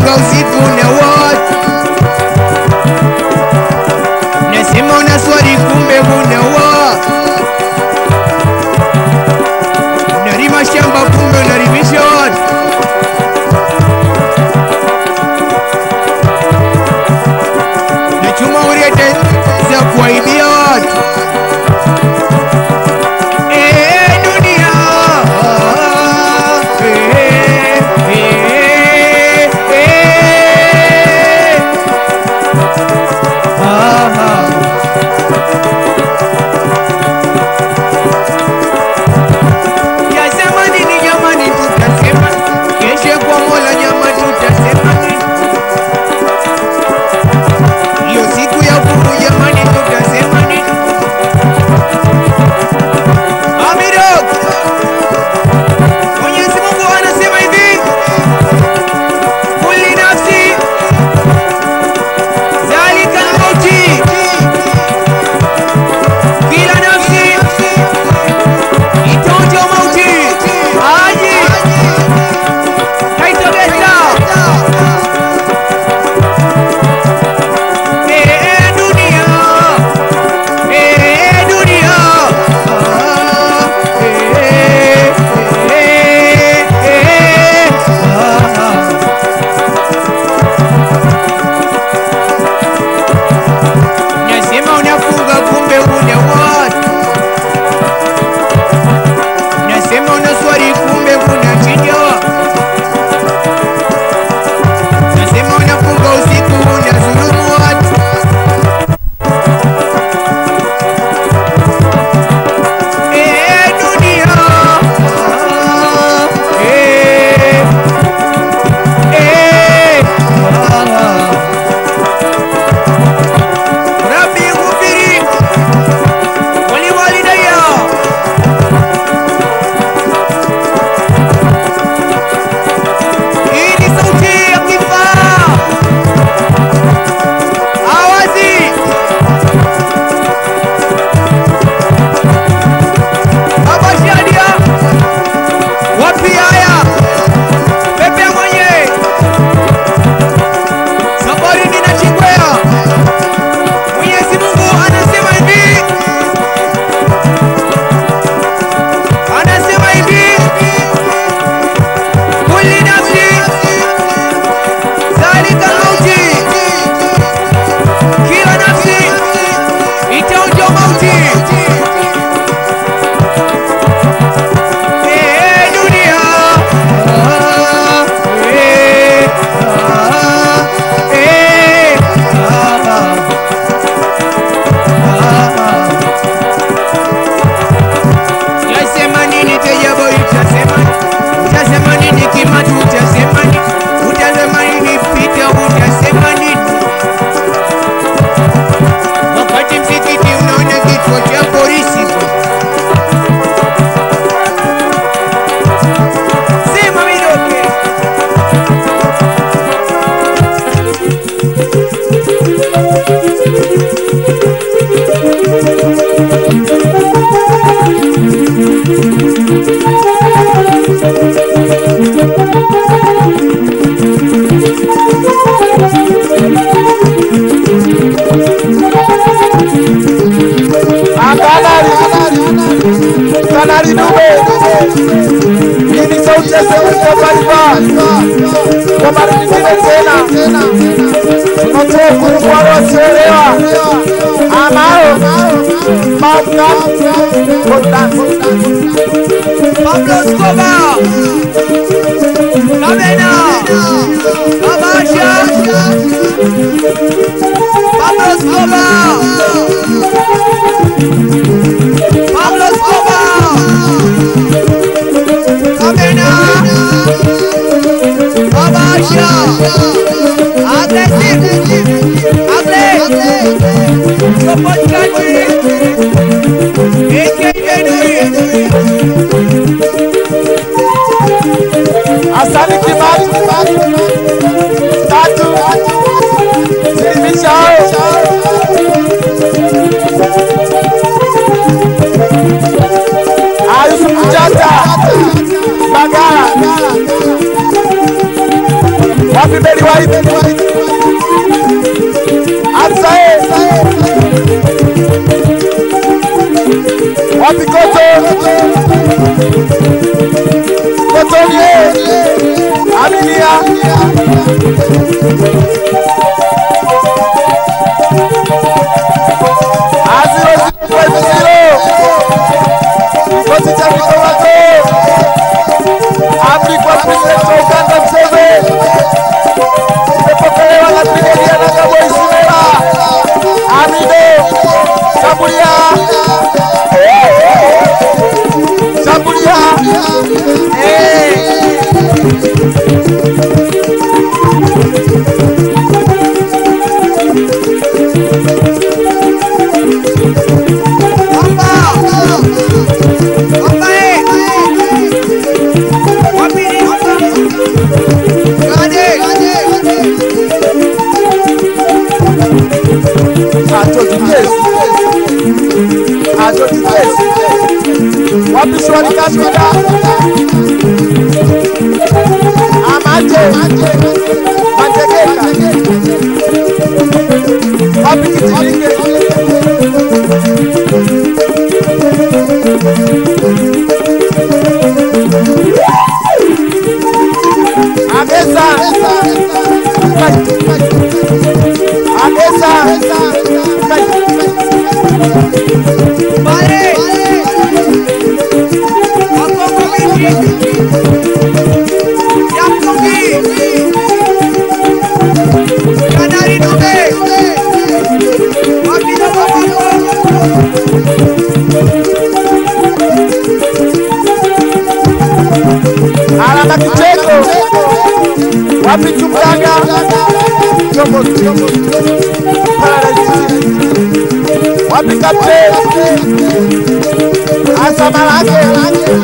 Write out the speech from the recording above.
وقصيد ونوات uko baribara kubarikije tena watu wanaochelewa amao maka kotan Pablo Escobar àjò ti tẹ̀sí wọ́n fi sọ ní kásíkà àmàjẹ màjẹkẹ́ta wọ́n fi kìtìkì. afitumulaga jomoti paralisi Asa, asamalake.